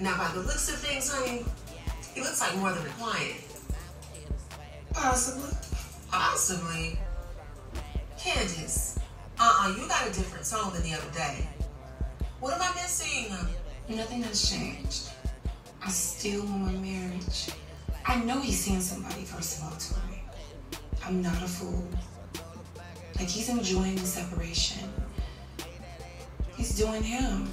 Now, by the looks of things, honey, he looks like more than a client. Possibly. Possibly. Candace, uh-uh, you got a different tone than the other day. What am I missing? Nothing has changed. I still want my marriage. I know he's seeing somebody, first of all, Tori. I'm not a fool. Like, he's enjoying the separation. He's doing him.